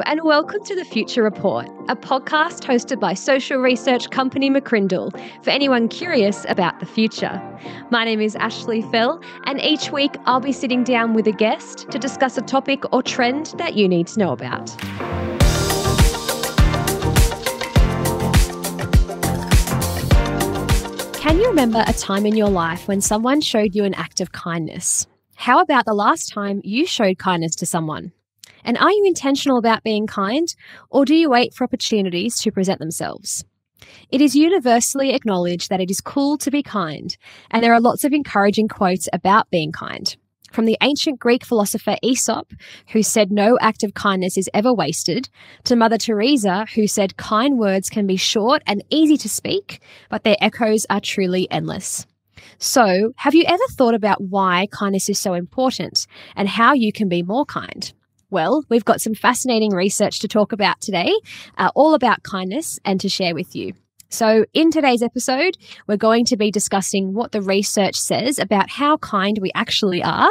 And welcome to the Future Report, a podcast hosted by social research company McCrindle for anyone curious about the future. My name is Ashley Fell, and each week I'll be sitting down with a guest to discuss a topic or trend that you need to know about. Can you remember a time in your life when someone showed you an act of kindness? How about the last time you showed kindness to someone? And are you intentional about being kind, or do you wait for opportunities to present themselves? It is universally acknowledged that it is cool to be kind, and there are lots of encouraging quotes about being kind. From the ancient Greek philosopher Aesop, who said no act of kindness is ever wasted, to Mother Teresa, who said kind words can be short and easy to speak, but their echoes are truly endless. So, have you ever thought about why kindness is so important and how you can be more kind? Well, we've got some fascinating research to talk about today, uh, all about kindness and to share with you. So, in today's episode, we're going to be discussing what the research says about how kind we actually are,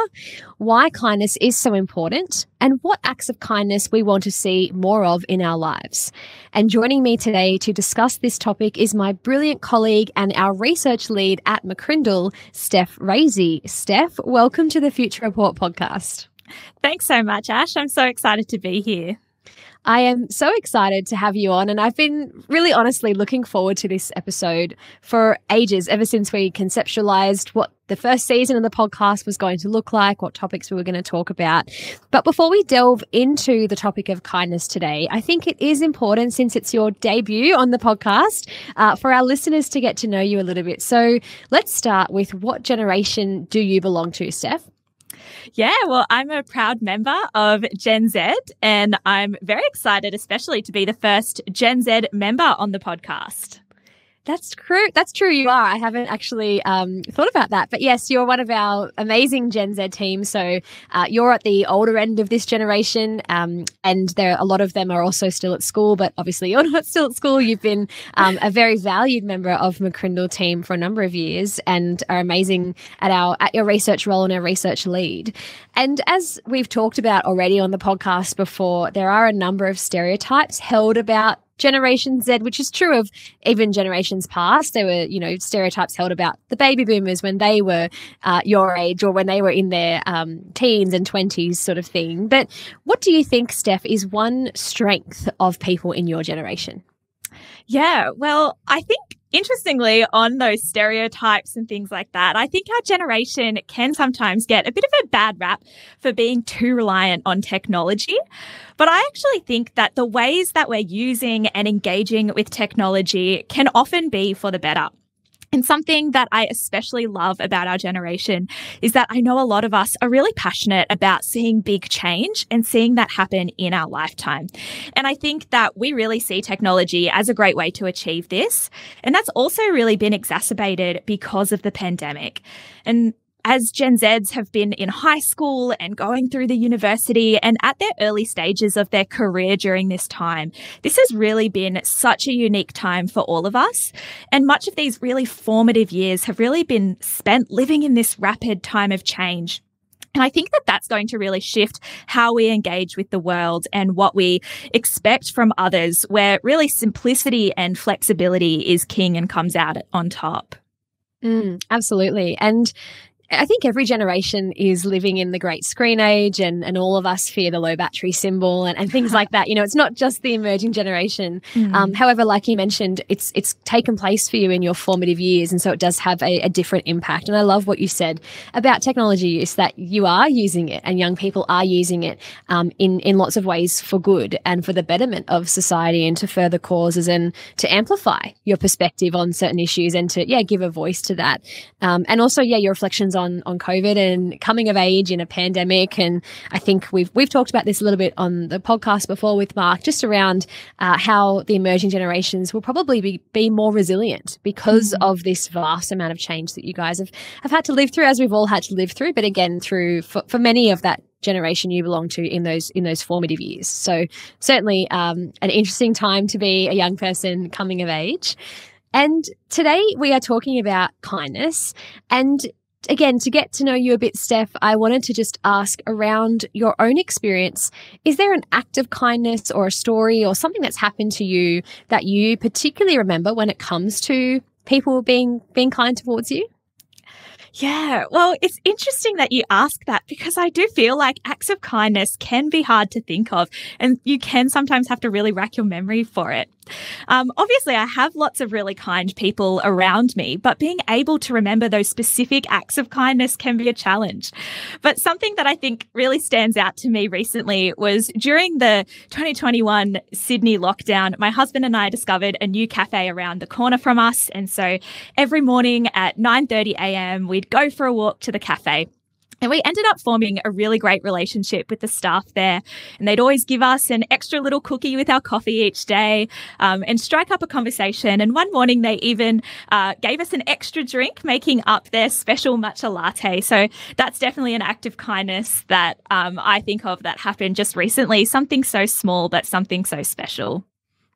why kindness is so important, and what acts of kindness we want to see more of in our lives. And joining me today to discuss this topic is my brilliant colleague and our research lead at McCrindle, Steph Razey. Steph, welcome to the Future Report podcast. Thanks so much, Ash. I'm so excited to be here. I am so excited to have you on, and I've been really honestly looking forward to this episode for ages, ever since we conceptualized what the first season of the podcast was going to look like, what topics we were going to talk about. But before we delve into the topic of kindness today, I think it is important, since it's your debut on the podcast, uh, for our listeners to get to know you a little bit. So let's start with what generation do you belong to, Steph? Yeah, well, I'm a proud member of Gen Z, and I'm very excited, especially to be the first Gen Z member on the podcast. That's true. That's true. You are. I haven't actually um, thought about that, but yes, you're one of our amazing Gen Z team. So uh, you're at the older end of this generation, um, and there a lot of them are also still at school. But obviously, you're not still at school. You've been um, a very valued member of McCrindle team for a number of years, and are amazing at our at your research role and our research lead. And as we've talked about already on the podcast before, there are a number of stereotypes held about Generation Z, which is true of even generations past. There were, you know, stereotypes held about the baby boomers when they were uh, your age or when they were in their um, teens and 20s, sort of thing. But what do you think, Steph, is one strength of people in your generation? Yeah, well, I think interestingly, on those stereotypes and things like that, I think our generation can sometimes get a bit of a bad rap for being too reliant on technology. But I actually think that the ways that we're using and engaging with technology can often be for the better. And something that I especially love about our generation is that I know a lot of us are really passionate about seeing big change and seeing that happen in our lifetime. And I think that we really see technology as a great way to achieve this. And that's also really been exacerbated because of the pandemic. And as Gen Zs have been in high school and going through the university and at their early stages of their career during this time, this has really been such a unique time for all of us. And much of these really formative years have really been spent living in this rapid time of change. And I think that that's going to really shift how we engage with the world and what we expect from others, where really simplicity and flexibility is king and comes out on top. Mm, absolutely. And I think every generation is living in the great screen age and, and all of us fear the low battery symbol and, and things like that. You know, it's not just the emerging generation. Mm. Um, however, like you mentioned, it's it's taken place for you in your formative years. And so it does have a, a different impact. And I love what you said about technology use that you are using it and young people are using it um, in, in lots of ways for good and for the betterment of society and to further causes and to amplify your perspective on certain issues and to, yeah, give a voice to that. Um, and also, yeah, your reflections on on on COVID and coming of age in a pandemic. And I think we've we've talked about this a little bit on the podcast before with Mark, just around uh, how the emerging generations will probably be be more resilient because mm. of this vast amount of change that you guys have have had to live through, as we've all had to live through. But again, through for, for many of that generation you belong to in those in those formative years. So certainly um, an interesting time to be a young person coming of age. And today we are talking about kindness and again, to get to know you a bit, Steph, I wanted to just ask around your own experience. Is there an act of kindness or a story or something that's happened to you that you particularly remember when it comes to people being being kind towards you? Yeah, well, it's interesting that you ask that because I do feel like acts of kindness can be hard to think of, and you can sometimes have to really rack your memory for it. Um, obviously, I have lots of really kind people around me, but being able to remember those specific acts of kindness can be a challenge. But something that I think really stands out to me recently was during the 2021 Sydney lockdown, my husband and I discovered a new cafe around the corner from us. And so every morning at 9:30 a.m., we'd go for a walk to the cafe. And we ended up forming a really great relationship with the staff there. And they'd always give us an extra little cookie with our coffee each day um, and strike up a conversation. And one morning, they even uh, gave us an extra drink, making up their special matcha latte. So that's definitely an act of kindness that um, I think of that happened just recently. Something so small, but something so special.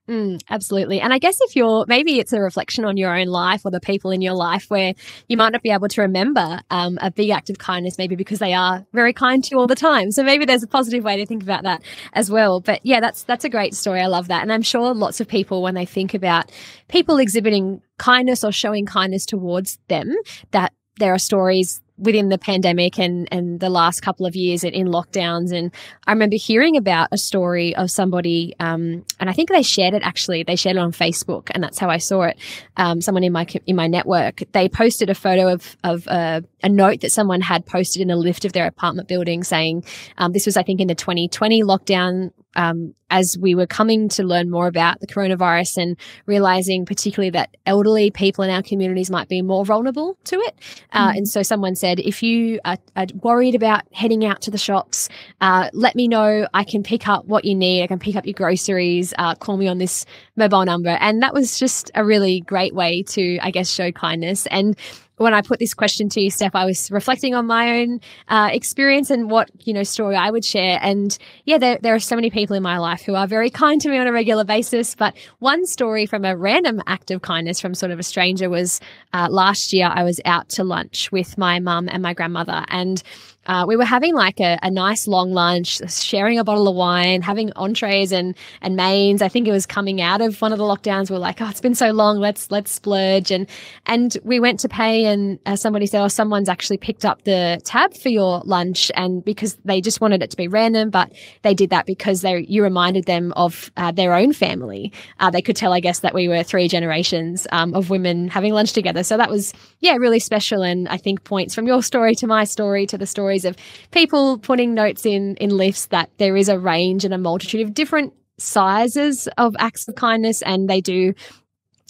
Mm, absolutely. And I guess if you're maybe it's a reflection on your own life or the people in your life where you might not be able to remember um, a big act of kindness, maybe because they are very kind to you all the time. So maybe there's a positive way to think about that as well. But yeah, that's that's a great story. I love that. And I'm sure lots of people when they think about people exhibiting kindness or showing kindness towards them, that there are stories within the pandemic and and the last couple of years in, lockdowns. And I remember hearing about a story of somebody um, and I think they shared it actually. They shared it on Facebook and that's how I saw it. Um, someone in my in my network they posted a photo of of uh, a note that someone had posted in a lift of their apartment building saying um, this was I think in the 2020 lockdown um, as we were coming to learn more about the coronavirus and realizing particularly that elderly people in our communities might be more vulnerable to it. Uh, mm. And so someone said, if you are, are, worried about heading out to the shops, uh, let me know. I can pick up what you need. I can pick up your groceries. Uh, call me on this mobile number. And that was just a really great way to, I guess, show kindness. And when I put this question to you, Steph, I was reflecting on my own uh, experience and what you know story I would share. And yeah, there, there are so many people in my life who are very kind to me on a regular basis. But one story from a random act of kindness from sort of a stranger was uh, last year. I was out to lunch with my mum and my grandmother, and uh, we were having like a, a, nice long lunch, sharing a bottle of wine, having entrees and and mains. I think it was coming out of one of the lockdowns. We are like, oh, it's been so long. Let's let's splurge and and we went to pay, and uh, somebody said, oh, someone's actually picked up the tab for your lunch, and because they just wanted it to be random, but they did that because they you reminded them of uh, their own family. Uh, they could tell, I guess, that we were three generations um, of women having lunch together. So that was yeah really special, and I think points from your story to my story to the story stories of people putting notes in in lifts that there is a range and a multitude of different sizes of acts of kindness, and they do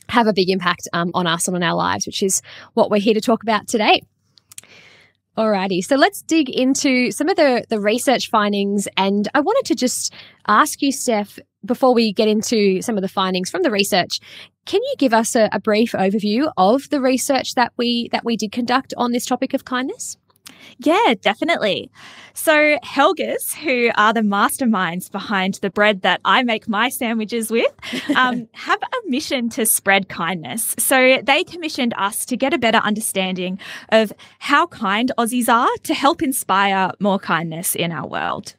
have a big impact um, on us and on our lives, which is what we're here to talk about today. Alrighty, so let's dig into some of the, the research findings. And I wanted to just ask you, Steph, before we get into some of the findings from the research, can you give us a, a brief overview of the research that we that we did conduct on this topic of kindness? Yeah, definitely. So, Helga's, who are the masterminds behind the bread that I make my sandwiches with, um, have a mission to spread kindness. So, they commissioned us to get a better understanding of how kind Aussies are to help inspire more kindness in our world.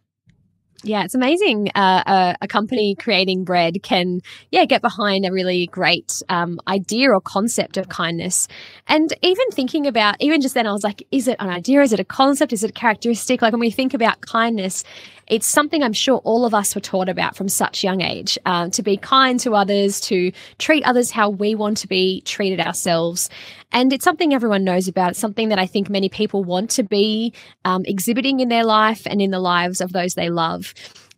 Yeah, it's amazing. Uh, a, a, company creating bread can, yeah, get behind a really great um, idea or concept of kindness. And even thinking about, even just then, I was like, is it an idea? Is it a concept? Is it a characteristic? Like when we think about kindness, it's something I'm sure all of us were taught about from such young age um, to be kind to others, to treat others how we want to be treated ourselves. And it's something everyone knows about. It's something that I think many people want to be um, exhibiting in their life and in the lives of those they love.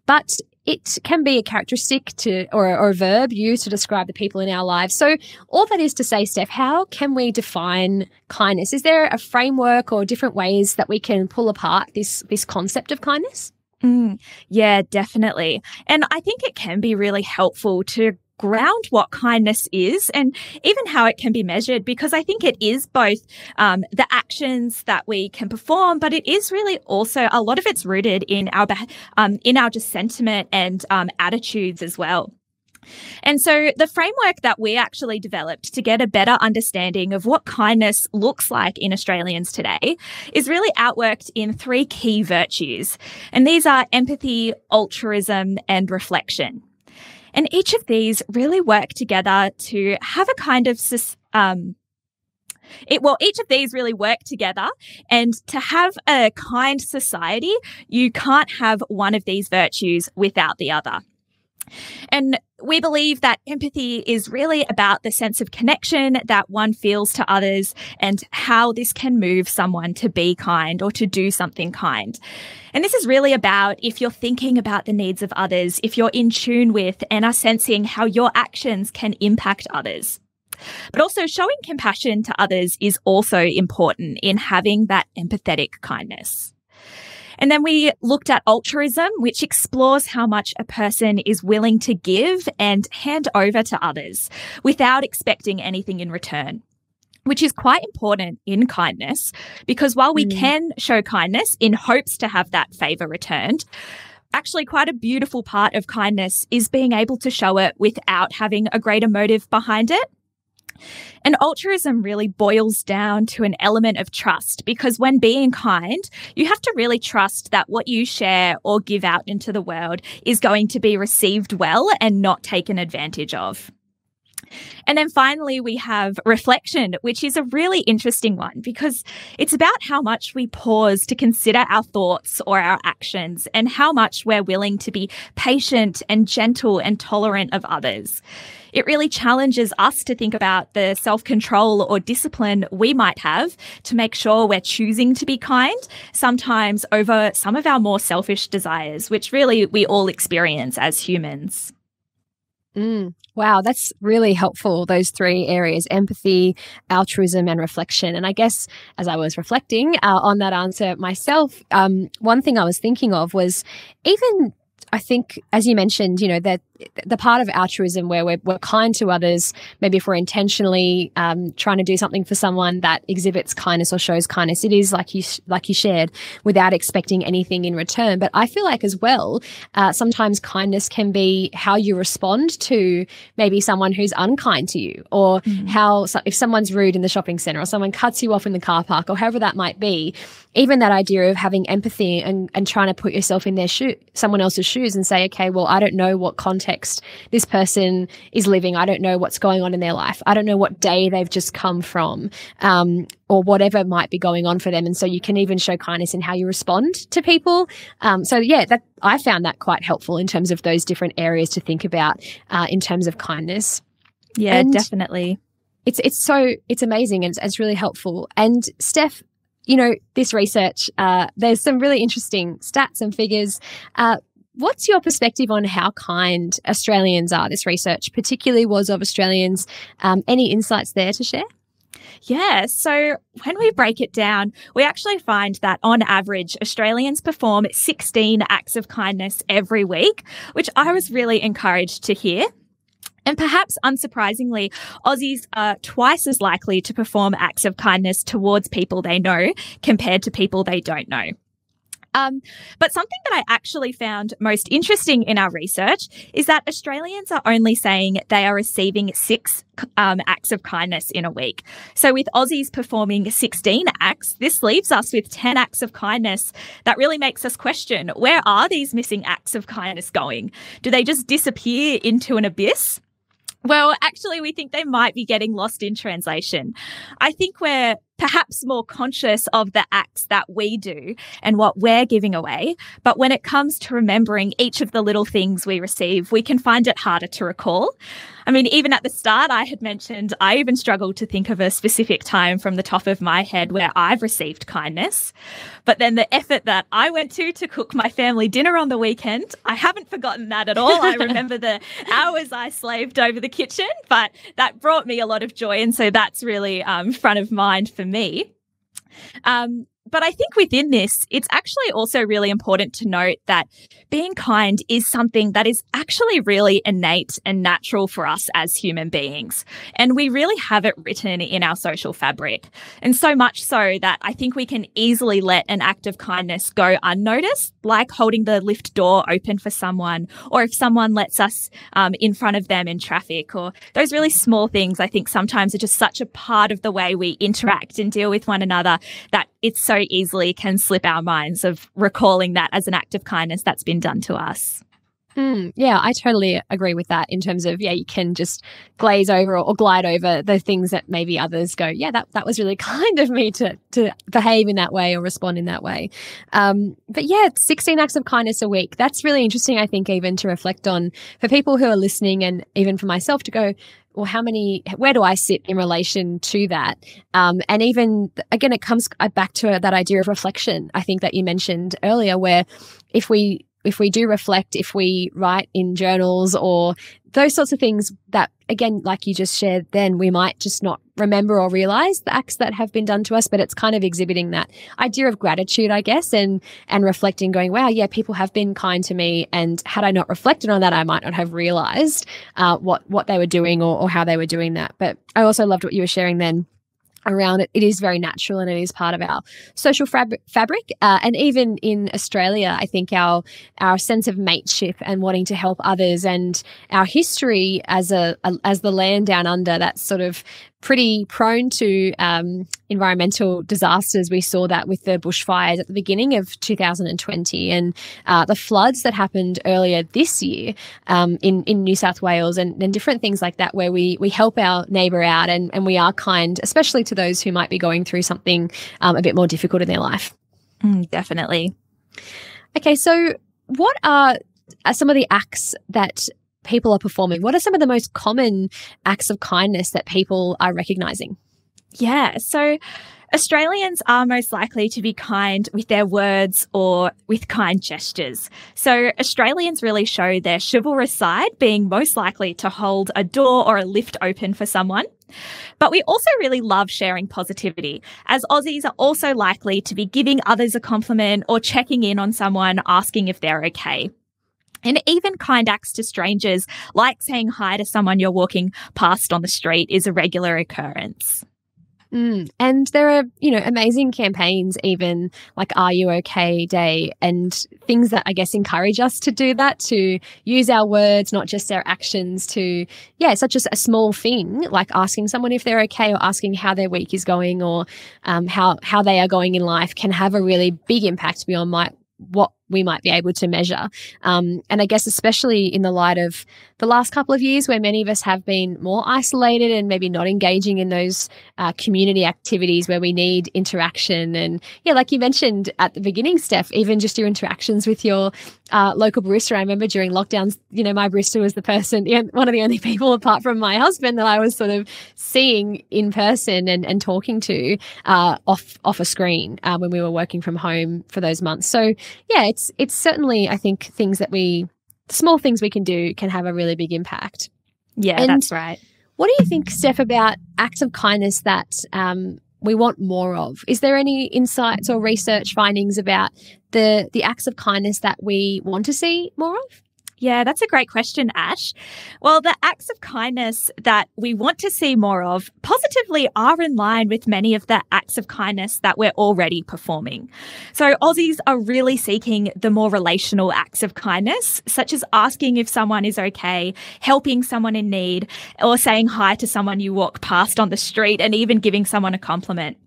But it can be a characteristic to or, or, a verb used to describe the people in our lives. So all that is to say, Steph, how can we define kindness? Is there a framework or different ways that we can pull apart this this concept of kindness? Mm, yeah, definitely. And I think it can be really helpful to ground what kindness is and even how it can be measured because I think it is both um, the actions that we can perform, but it is really also a lot of it's rooted in our um, in our just sentiment and um, attitudes as well. And so the framework that we actually developed to get a better understanding of what kindness looks like in Australians today is really outworked in three key virtues. And these are empathy, altruism, and reflection. And each of these really work together to have a kind of um, it, well, each of these really work together. And to have a kind society, you can't have one of these virtues without the other. And we believe that empathy is really about the sense of connection that one feels to others and how this can move someone to be kind or to do something kind. And this is really about if you're thinking about the needs of others, if you're in tune with and are sensing how your actions can impact others. But also showing compassion to others is also important in having that empathetic kindness. And then we looked at altruism, which explores how much a person is willing to give and hand over to others without expecting anything in return which is quite important in kindness because while we mm. can show kindness in hopes to have that favor returned, actually quite a beautiful part of kindness is being able to show it without having a greater motive behind it. And altruism really boils down to an element of trust because when being kind, you have to really trust that what you share or give out into the world is going to be received well and not taken advantage of. And then finally, we have reflection, which is a really interesting one because it's about how much we pause to consider our thoughts or our actions and how much we're willing to be patient and gentle and tolerant of others it really challenges us to think about the self control or discipline we might have to make sure we're choosing to be kind, sometimes over some of our more selfish desires, which really we all experience as humans. Mm, wow, that's really helpful. Those three areas empathy, altruism, and reflection. And I guess as I was reflecting uh, on that answer myself, um, one thing I was thinking of was even I think, as you mentioned, you know, that the part of altruism where we're, we're kind to others, maybe if we're intentionally um, trying to do something for someone that exhibits kindness or shows kindness, it is like you like you shared, without expecting anything in return. But I feel like as well, uh, sometimes kindness can be how you respond to maybe someone who's unkind to you, or mm-hmm. how if someone's rude in the shopping center, or someone cuts you off in the car park, or however that might be. Even that idea of having empathy and, and trying to put yourself in their shoe, someone else's shoes, and say, okay, well, I don't know what context context this person is living. I don't know what's going on in their life. I don't know what day they've just come from, um, or whatever might be going on for them. And so you can even show kindness in how you respond to people. Um, so yeah, that I found that quite helpful in terms of those different areas to think about uh, in terms of kindness. Yeah, and definitely. It's it's so it's amazing and it's, it's really helpful. And Steph, you know, this research, uh, there's some really interesting stats and figures. Uh, What's your perspective on how kind Australians are? This research particularly was of Australians. Um, any insights there to share? Yeah. So when we break it down, we actually find that on average, Australians perform 16 acts of kindness every week, which I was really encouraged to hear. And perhaps unsurprisingly, Aussies are twice as likely to perform acts of kindness towards people they know compared to people they don't know. Um, but something that I actually found most interesting in our research is that Australians are only saying they are receiving six um, acts of kindness in a week. So, with Aussies performing 16 acts, this leaves us with 10 acts of kindness that really makes us question where are these missing acts of kindness going? Do they just disappear into an abyss? Well, actually, we think they might be getting lost in translation. I think we're perhaps more conscious of the acts that we do and what we're giving away. But when it comes to remembering each of the little things we receive, we can find it harder to recall. I mean, even at the start, I had mentioned I even struggled to think of a specific time from the top of my head where I've received kindness. But then the effort that I went to to cook my family dinner on the weekend, I haven't forgotten that at all. I remember the hours I slaved over the kitchen, but that brought me a lot of joy. And so that's really um, front of mind for me. Um, but I think within this, it's actually also really important to note that being kind is something that is actually really innate and natural for us as human beings. And we really have it written in our social fabric. And so much so that I think we can easily let an act of kindness go unnoticed, like holding the lift door open for someone, or if someone lets us um, in front of them in traffic, or those really small things I think sometimes are just such a part of the way we interact and deal with one another that it's so easily can slip our minds of recalling that as an act of kindness that's been done to us. Mm, yeah, I totally agree with that in terms of, yeah, you can just glaze over or, or, glide over the things that maybe others go, yeah, that, that was really kind of me to, to behave in that way or respond in that way. Um, but yeah, 16 acts of kindness a week. That's really interesting, I think, even to reflect on for people who are listening and even for myself to go, well, how many, where do I sit in relation to that? Um, and even, again, it comes back to that idea of reflection, I think that you mentioned earlier, where if we, if we do reflect, if we write in journals or those sorts of things that, again, like you just shared, then we might just not remember or realize the acts that have been done to us, but it's kind of exhibiting that idea of gratitude, I guess, and, and reflecting going, wow, yeah, people have been kind to me. And had I not reflected on that, I might not have realized, uh, what, what they were doing or, or how they were doing that. But I also loved what you were sharing then around it. It is very natural and it is part of our social fabric. fabric. Uh, and even in Australia, I think our our sense of mateship and wanting to help others and our history as a, a as the land down under, that sort of pretty prone to um, environmental disasters. We saw that with the bushfires at the beginning of 2020 and uh, the floods that happened earlier this year um, in, in New South Wales and, and different things like that, where we, we help our neighbour out and, and we are kind, especially to those who might be going through something um, a bit more difficult in their life. Mm, definitely. Okay, so what are, are some of the acts that people are performing? What are some of the most common acts of kindness that people are recognizing? Yeah. So, Australians are most likely to be kind with their words or with kind gestures. So Australians really show their chivalrous side, being most likely to hold a door or a lift open for someone. But we also really love sharing positivity, as Aussies are also likely to be giving others a compliment or checking in on someone, asking if they're okay. And even kind acts to strangers, like saying hi to someone you're walking past on the street, is a regular occurrence. Mm. And there are, you know, amazing campaigns, even like Are You OK Day, and things that I guess encourage us to do that, to use our words, not just our actions, to, yeah, such as a small thing like asking someone if they're okay or asking how their week is going or um, how, how they are going in life can have a really big impact beyond my, what we might be able to measure. Um, and I guess, especially in the light of the last couple of years where many of us have been more isolated and maybe not engaging in those uh, community activities where we need interaction. And yeah, like you mentioned at the beginning, Steph, even just your interactions with your uh, local barista. I remember during lockdowns, you know, my barista was the person, one of the only people apart from my husband that I was sort of seeing in person and, and talking to uh, off, off a screen uh, when we were working from home for those months. So yeah, it's it's certainly I think things that we small things we can do can have a really big impact. Yeah, and that's right. What do you think, Steph, about acts of kindness that um, we want more of? Is there any insights or research findings about the the acts of kindness that we want to see more of? Yeah, that's a great question, Ash. Well, the acts of kindness that we want to see more of positively are in line with many of the acts of kindness that we're already performing. So, Aussies are really seeking the more relational acts of kindness, such as asking if someone is okay, helping someone in need, or saying hi to someone you walk past on the street, and even giving someone a compliment.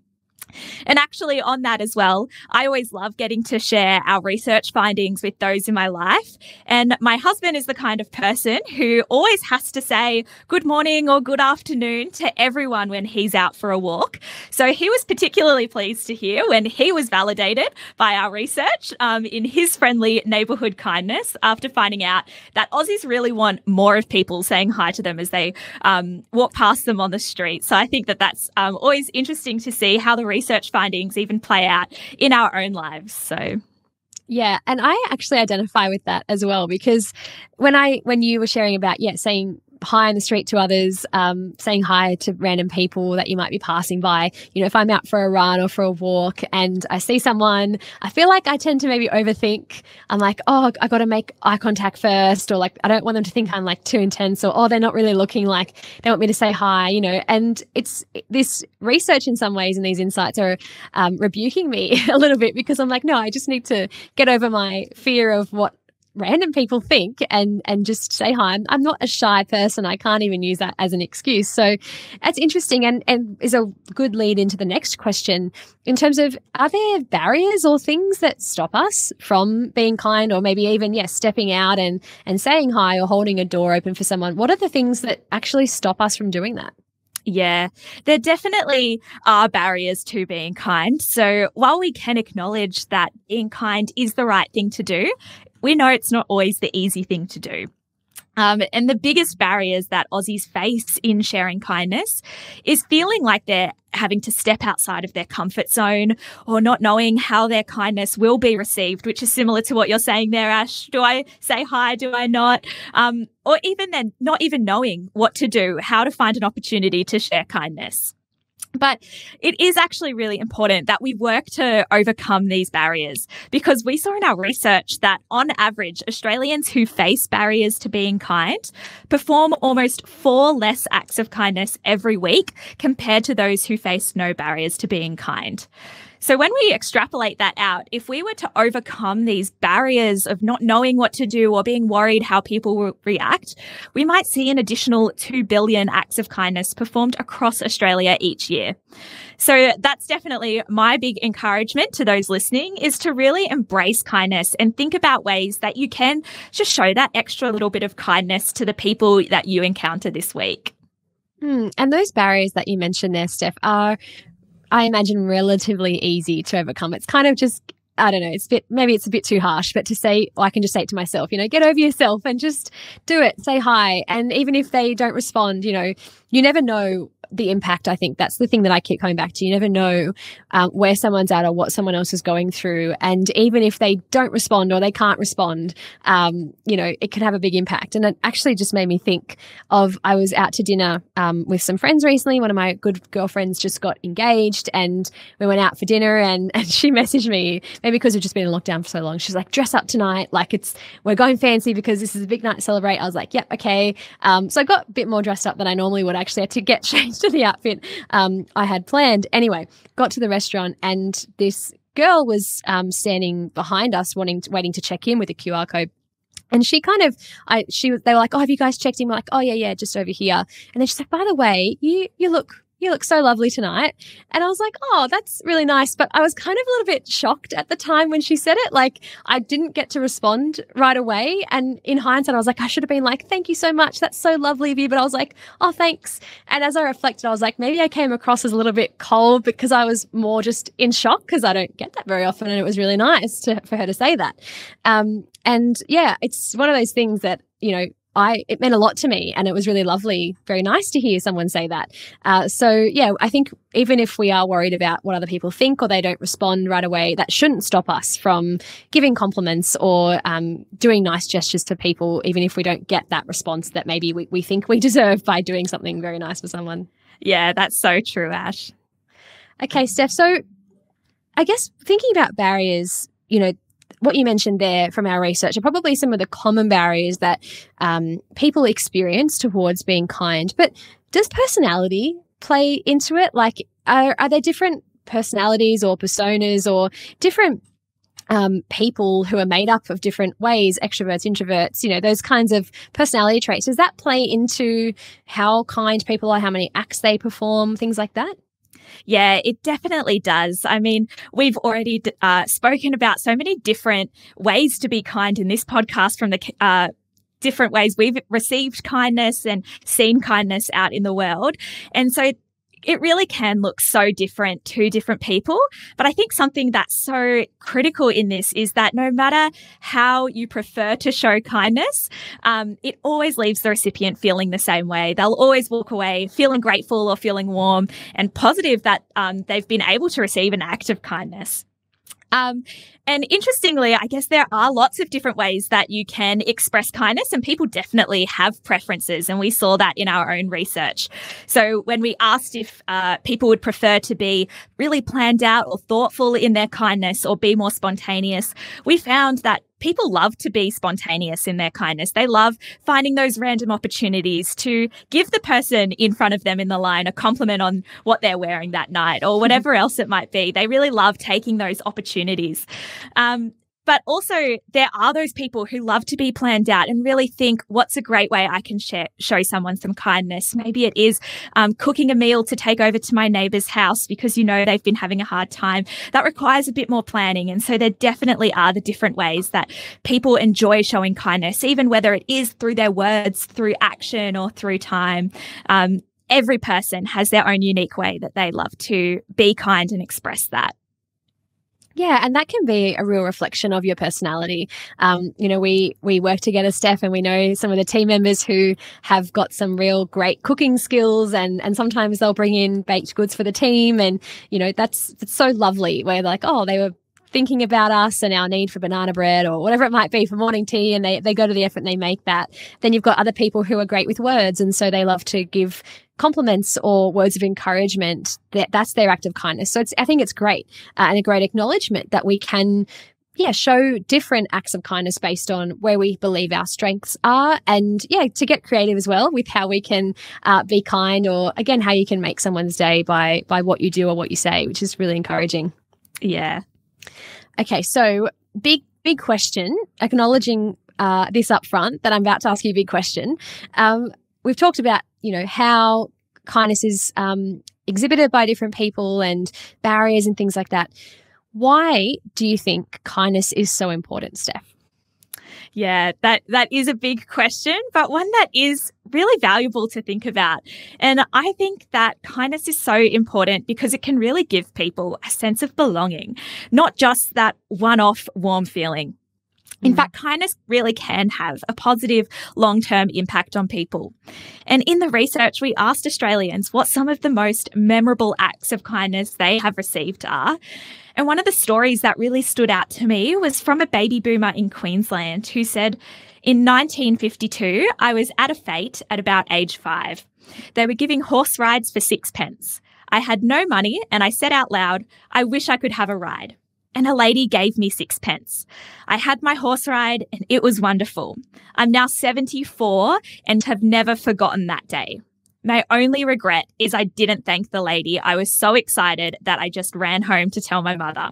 And actually, on that as well, I always love getting to share our research findings with those in my life. And my husband is the kind of person who always has to say good morning or good afternoon to everyone when he's out for a walk. So he was particularly pleased to hear when he was validated by our research um, in his friendly neighborhood kindness after finding out that Aussies really want more of people saying hi to them as they um, walk past them on the street. So I think that that's um, always interesting to see how the research research findings even play out in our own lives. So yeah, and I actually identify with that as well because when I when you were sharing about yeah saying hi on the street to others, um, saying hi to random people that you might be passing by. You know, if I'm out for a run or for a walk and I see someone, I feel like I tend to maybe overthink. I'm like, oh, I got to make eye contact first, or like, I don't want them to think I'm like too intense, or oh, they're not really looking like they want me to say hi, you know. And it's this research in some ways and these insights are um, rebuking me a little bit because I'm like, no, I just need to get over my fear of what random people think and and just say hi. I'm, I'm, not a shy person. I can't even use that as an excuse. So that's interesting and and is a good lead into the next question in terms of are there barriers or things that stop us from being kind or maybe even yes stepping out and and saying hi or holding a door open for someone. What are the things that actually stop us from doing that? Yeah, there definitely are barriers to being kind. So while we can acknowledge that being kind is the right thing to do, we know it's not always the easy thing to do. Um, and the biggest barriers that Aussies face in sharing kindness is feeling like they're having to step outside of their comfort zone or not knowing how their kindness will be received, which is similar to what you're saying there, Ash. Do I say hi? Do I not? Um, or even then, not even knowing what to do, how to find an opportunity to share kindness. But it is actually really important that we work to overcome these barriers because we saw in our research that on average, Australians who face barriers to being kind perform almost four less acts of kindness every week compared to those who face no barriers to being kind. So when we extrapolate that out, if we were to overcome these barriers of not knowing what to do or being worried how people will react, we might see an additional 2 billion acts of kindness performed across Australia each year. So that's definitely my big encouragement to those listening is to really embrace kindness and think about ways that you can just show that extra little bit of kindness to the people that you encounter this week. Hmm. And those barriers that you mentioned there, Steph, are I imagine relatively easy to overcome. It's kind of just I don't know, it's bit, maybe it's a bit too harsh, but to say, I can just say it to myself, you know, get over yourself and just do it, say hi. And even if they don't respond, you know, you never know the impact, I think that's the thing that I keep coming back to. You never know um, where someone's at or what someone else is going through. And even if they don't respond or they can't respond, um, you know, it can have a big impact. And it actually just made me think of I was out to dinner um, with some friends recently. One of my good girlfriends just got engaged and we went out for dinner and, and she messaged me, maybe because we've just been in lockdown for so long. She's like, dress up tonight. Like it's, we're going fancy because this is a big night to celebrate. I was like, yep, okay. Um, so I got a bit more dressed up than I normally would actually had to get changed to the outfit um, I had planned. Anyway, got to the restaurant and this girl was um, standing behind us, wanting to, waiting to check in with a QR code. And she kind of, I, she, they were like, "Oh, have you guys checked in?" We're like, "Oh yeah, yeah, just over here." And then she's like, "By the way, you you look you look so lovely tonight. And I was like, oh, that's really nice. But I was kind of a little bit shocked at the time when she said it. Like, I didn't get to respond right away. And in hindsight, I was like, I should have been like, thank you so much. That's so lovely of you. But I was like, oh, thanks. And as I reflected, I was like, maybe I came across as a little bit cold because I was more just in shock because I don't get that very often. And it was really nice to, for her to say that. Um, and yeah, it's one of those things that, you know, I it meant a lot to me, and it was really lovely, very nice to hear someone say that. Uh, so yeah, I think even if we are worried about what other people think or they don't respond right away, that shouldn't stop us from giving compliments or um, doing nice gestures to people, even if we don't get that response that maybe we, we think we deserve by doing something very nice for someone. Yeah, that's so true, Ash. Okay, Steph. So I guess thinking about barriers, you know, what you mentioned there from our research are probably some of the common barriers that um, people experience towards being kind. But does personality play into it? Like, are, are there different personalities or personas or different um, people who are made up of different ways, extroverts, introverts, you know, those kinds of personality traits. Does that play into how kind people are, how many acts they perform, things like that? Yeah, it definitely does. I mean, we've already uh, spoken about so many different ways to be kind in this podcast from the uh, different ways we've received kindness and seen kindness out in the world. And so it really can look so different to different people. But I think something that's so critical in this is that no matter how you prefer to show kindness, um, it always leaves the recipient feeling the same way. They'll always walk away feeling grateful or feeling warm and positive that um, they've been able to receive an act of kindness. Um, and interestingly, I guess there are lots of different ways that you can express kindness, and people definitely have preferences. And we saw that in our own research. So, when we asked if uh, people would prefer to be really planned out or thoughtful in their kindness or be more spontaneous, we found that people love to be spontaneous in their kindness. They love finding those random opportunities to give the person in front of them in the line a compliment on what they're wearing that night or whatever else it might be. They really love taking those opportunities. Um, but also, there are those people who love to be planned out and really think, what's a great way I can share, show someone some kindness? Maybe it is um, cooking a meal to take over to my neighbor's house because you know they've been having a hard time. That requires a bit more planning. And so there definitely are the different ways that people enjoy showing kindness, even whether it is through their words, through action, or through time. Um, every person has their own unique way that they love to be kind and express that. Yeah, and that can be a real reflection of your personality. Um, you know, we we work together, Steph, and we know some of the team members who have got some real great cooking skills, and and sometimes they'll bring in baked goods for the team, and you know that's that's so lovely. Where like, oh, they were thinking about us and our need for banana bread or whatever it might be for morning tea and they, they go to the effort and they make that. Then you've got other people who are great with words and so they love to give compliments or words of encouragement, that, that's their act of kindness. So it's, I think it's great uh, and a great acknowledgement that we can yeah, show different acts of kindness based on where we believe our strengths are. And yeah, to get creative as well with how we can uh, be kind or again, how you can make someone's day by, by what you do or what you say, which is really encouraging. Yeah. Okay. So big, big question, acknowledging uh, this up front that I'm about to ask you a big question. Um, we've talked about, you know, how kindness is um, exhibited by different people and barriers and things like that. Why do you think kindness is so important, Steph? Yeah, that that is a big question, but one that is really valuable to think about. And I think that kindness is so important because it can really give people a sense of belonging, not just that one-off warm feeling. In mm. fact, kindness really can have a positive long term impact on people. And in the research, we asked Australians what some of the most memorable acts of kindness they have received are. And one of the stories that really stood out to me was from a baby boomer in Queensland who said, In 1952, I was at a fete at about age five. They were giving horse rides for sixpence. I had no money and I said out loud, I wish I could have a ride and a lady gave me sixpence. I had my horse ride and it was wonderful. I'm now 74 and have never forgotten that day. My only regret is I didn't thank the lady. I was so excited that I just ran home to tell my mother.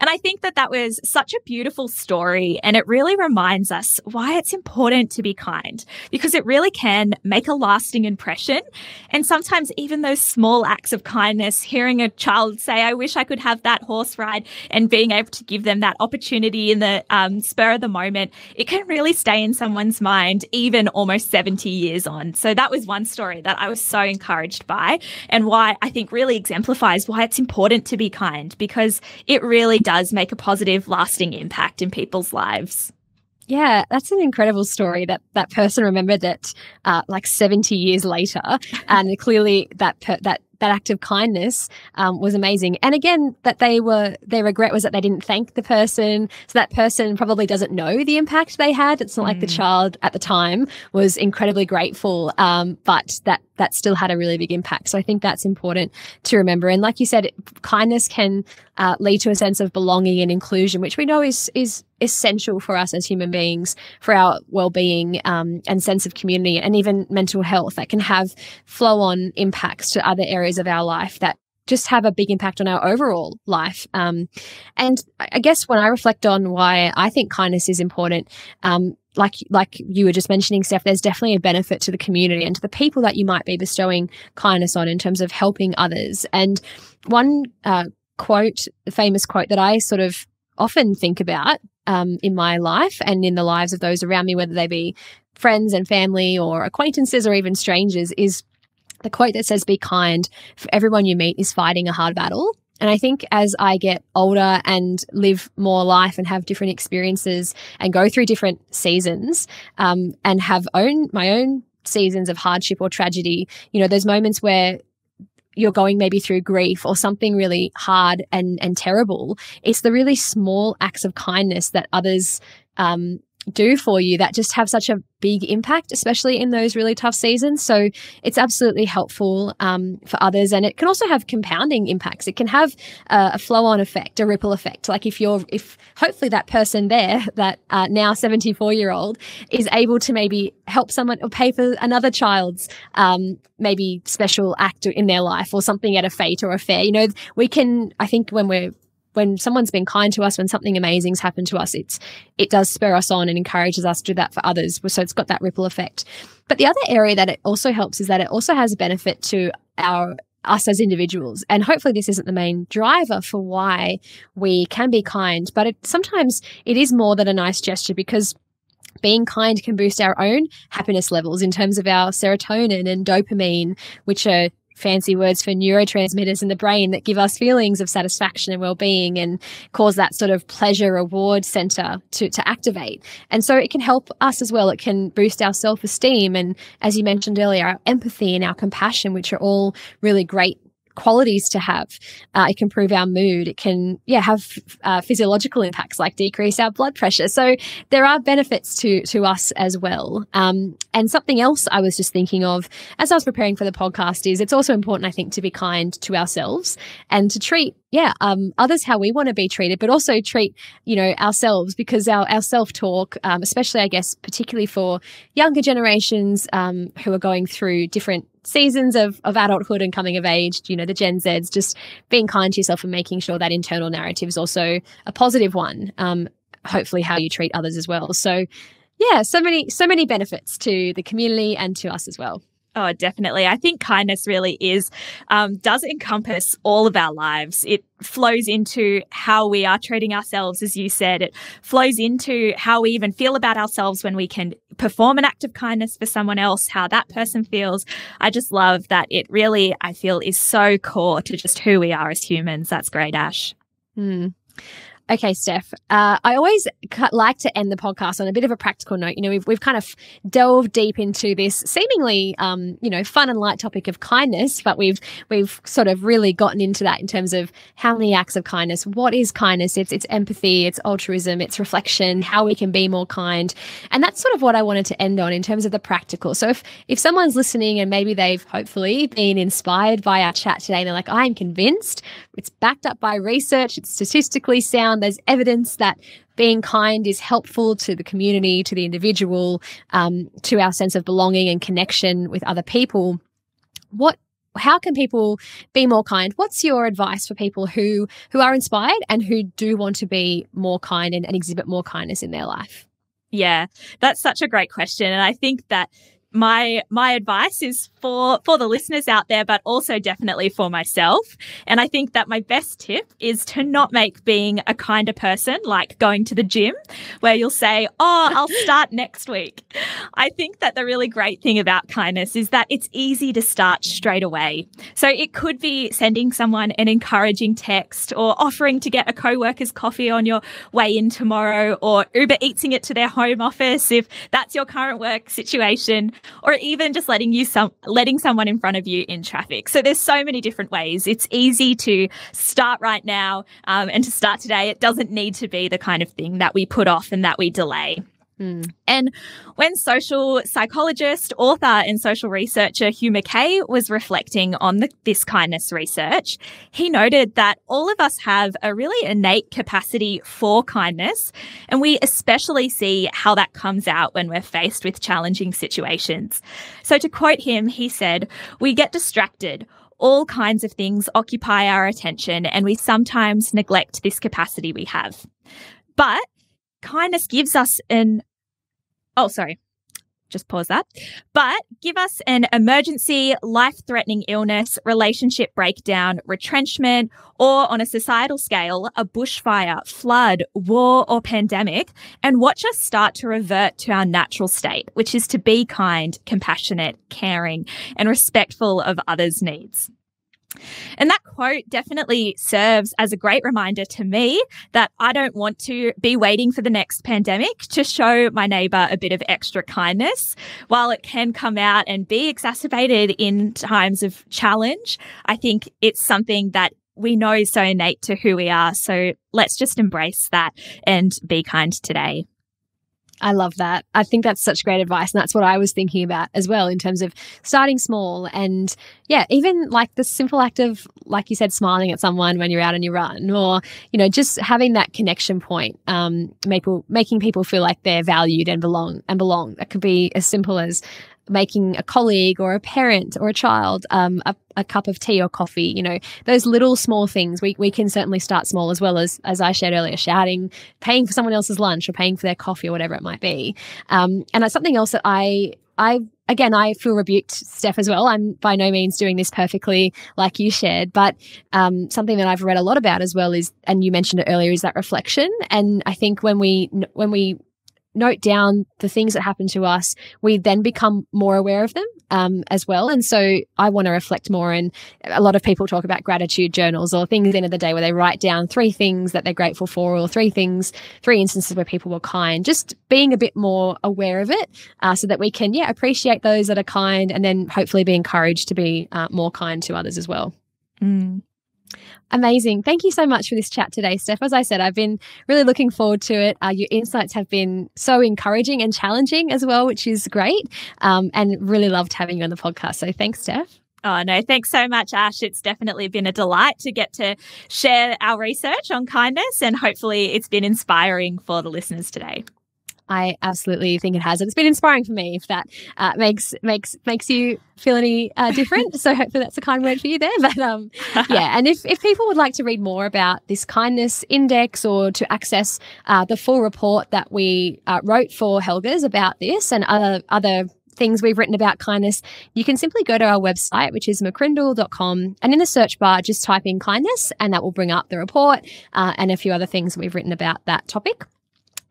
And I think that that was such a beautiful story. And it really reminds us why it's important to be kind because it really can make a lasting impression. And sometimes, even those small acts of kindness, hearing a child say, I wish I could have that horse ride, and being able to give them that opportunity in the um, spur of the moment, it can really stay in someone's mind, even almost 70 years on. So that was one story that I was so encouraged by, and why I think really exemplifies why it's important to be kind because it really does make a positive, lasting impact in people's lives. Yeah, that's an incredible story that that person remembered it uh, like 70 years later. and clearly that per- that that act of kindness um, was amazing. And again, that they were their regret was that they didn't thank the person. So that person probably doesn't know the impact they had. It's not mm. like the mm. child at the time was incredibly grateful, um, but that that still had a really big impact. So I think that's important to remember. And like you said, kindness can uh, lead to a sense of belonging and inclusion, which we know is is essential for us as human beings for our well-being um, and sense of community and even mental health that can have flow-on impacts to other areas of our life that just have a big impact on our overall life. Um, and I guess when I reflect on why I think kindness is important, um, like like you were just mentioning, Steph, there's definitely a benefit to the community and to the people that you might be bestowing kindness on in terms of helping others. And one uh, quote, famous quote that I sort of often think about um, in my life and in the lives of those around me, whether they be friends and family or acquaintances or even strangers, is the quote that says, Be kind, for everyone you meet is fighting a hard battle. And I think as I get older and live more life and have different experiences and go through different seasons um, and have own my own seasons of hardship or tragedy, you know, there's moments where you're going maybe through grief or something really hard and and terrible, it's the really small acts of kindness that others um, do for you that just have such a big impact, especially in those really tough seasons. So it's absolutely helpful um, for others, and it can also have compounding impacts. It can have uh, a flow-on effect, a ripple effect. Like if you're, if hopefully that person there, that uh, now 74-year-old, is able to maybe help someone or pay for another child's um, maybe special act in their life or something at a fete or a fair. You know, we can. I think when we're when someone's been kind to us, when something amazing's happened to us, it's it does spur us on and encourages us to do that for others. So it's got that ripple effect. But the other area that it also helps is that it also has a benefit to our us as individuals. And hopefully this isn't the main driver for why we can be kind, but it, sometimes it is more than a nice gesture because being kind can boost our own happiness levels in terms of our serotonin and dopamine, which are fancy words for neurotransmitters in the brain that give us feelings of satisfaction and well-being and cause that sort of pleasure reward center to, to activate. And so it can help us as well. It can boost our self-esteem and as you mentioned earlier, our empathy and our compassion, which are all really great qualities to have. Uh, it can improve our mood. It can, yeah, have uh, physiological impacts like decrease our blood pressure. So there are benefits to to us as well. Um, and something else I was just thinking of as I was preparing for the podcast is it's also important, I think, to be kind to ourselves and to treat yeah, um, others how we want to be treated, but also treat, you know, ourselves because our, our self talk, um, especially, I guess, particularly for younger generations um, who are going through different seasons of, of adulthood and coming of age, you know, the Gen Zs, just being kind to yourself and making sure that internal narrative is also a positive one. Um, hopefully, how you treat others as well. So, yeah, so many, so many benefits to the community and to us as well. Oh, definitely. I think kindness really is, um, does encompass all of our lives. It flows into how we are treating ourselves, as you said. It flows into how we even feel about ourselves when we can perform an act of kindness for someone else, how that person feels. I just love that it really, I feel, is so core to just who we are as humans. That's great, Ash. Hmm. Okay, Steph. Uh, I always like to end the podcast on a bit of a practical note. You know, we've we've kind of delved deep into this seemingly, um, you know, fun and light topic of kindness, but we've we've sort of really gotten into that in terms of how many acts of kindness. What is kindness? It's it's empathy, it's altruism, it's reflection, how we can be more kind, and that's sort of what I wanted to end on in terms of the practical. So if if someone's listening and maybe they've hopefully been inspired by our chat today, and they're like, I'm convinced, it's backed up by research, it's statistically sound there's evidence that being kind is helpful to the community, to the individual, um, to our sense of belonging and connection with other people. What how can people be more kind what's your advice for people who who are inspired and who do want to be more kind and, and exhibit more kindness in their life yeah that's such a great question and i think that my my advice is for for the listeners out there but also definitely for myself. And i think that my best tip is to not make being a kinder person like going to the gym where you'll say oh i'll start next week. I think that the really great thing about kindness is that it's easy to start straight away. So it could be sending someone an encouraging text or offering to get a co-worker's coffee on your way in tomorrow or uber eating it to their home office if that's your current work situation or even just letting you some letting someone in front of you in traffic. So there's so many different ways. It's easy to start right now um, and to start today. It doesn't need to be the kind of thing that we put off and that we delay. Mm. And when social psychologist, author, and social researcher Hugh Mackay was reflecting on the, this kindness research, he noted that all of us have a really innate capacity for kindness. And we especially see how that comes out when we're faced with challenging situations. So, to quote him, he said, We get distracted all kinds of things occupy our attention, and we sometimes neglect this capacity we have. But kindness gives us an Oh, sorry. Just pause that. But give us an emergency, life threatening illness, relationship breakdown, retrenchment, or on a societal scale, a bushfire, flood, war, or pandemic, and watch us start to revert to our natural state, which is to be kind, compassionate, caring, and respectful of others' needs. And that quote definitely serves as a great reminder to me that I don't want to be waiting for the next pandemic to show my neighbor a bit of extra kindness. While it can come out and be exacerbated in times of challenge, I think it's something that we know is so innate to who we are. So let's just embrace that and be kind today. I love that. I think that's such great advice. And that's what I was thinking about as well in terms of starting small. And yeah, even like the simple act of, like you said, smiling at someone when you're out on your run or, you know, just having that connection point, um, people, making people feel like they're valued and belong and belong. That could be as simple as making a colleague or a parent or a child um, a, a, cup of tea or coffee you know those little small things. We, we can certainly start small as well as as i shared earlier shouting paying for someone else's lunch or paying for their coffee or whatever it might be. Um, and it's something else that i i again i feel rebuked steph as well. I'm by no means doing this perfectly like you shared but um, something that i've read a lot about as well is and you mentioned it earlier is that reflection. And i think when we when we note down the things that happen to us, we then become more aware of them um, as well. And so I want to reflect more. And a lot of people talk about gratitude journals or things at the end of the day where they write down three things that they're grateful for or three things, three instances where people were kind, just being a bit more aware of it uh, so that we can, yeah, appreciate those that are kind and then hopefully be encouraged to be uh, more kind to others as well. Mm. Amazing. Thank you so much for this chat today, Steph. As I said, I've been really looking forward to it. Uh, your insights have been so encouraging and challenging as well, which is great. Um, and really loved having you on the podcast. So thanks, Steph. Oh, no, thanks so much, Ash. It's definitely been a delight to get to share our research on kindness, and hopefully, it's been inspiring for the listeners today. I absolutely think it has. It's been inspiring for me. If that uh, makes makes makes you feel any uh, different, so hopefully that's a kind word for you there. But um, yeah, and if if people would like to read more about this kindness index or to access uh, the full report that we uh, wrote for Helga's about this and other other things we've written about kindness, you can simply go to our website, which is mccrindle.com, and in the search bar, just type in kindness, and that will bring up the report uh, and a few other things we've written about that topic.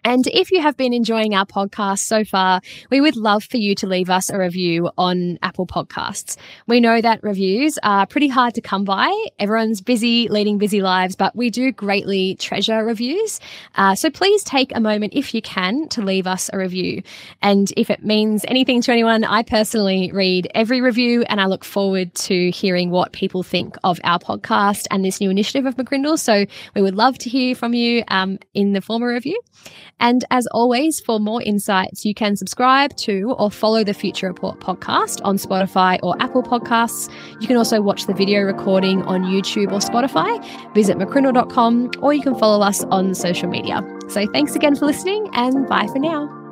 And if you have been enjoying our podcast so far, we would love for you to leave us a review on Apple Podcasts. We know that reviews are pretty hard to come by. Everyone's busy leading busy lives, but we do greatly treasure reviews. Uh, so please take a moment, if you can, to leave us a review. And if it means anything to anyone, I personally read every review and I look forward to hearing what people think of our podcast and this new initiative of McCrindle. So we would love to hear from you um, in the form of a review. And as always, for more insights, you can subscribe to or follow the Future Report podcast on Spotify or Apple Podcasts. You can also watch the video recording on YouTube or Spotify. Visit mccrindle.com or you can follow us on social media. So thanks again for listening and bye for now.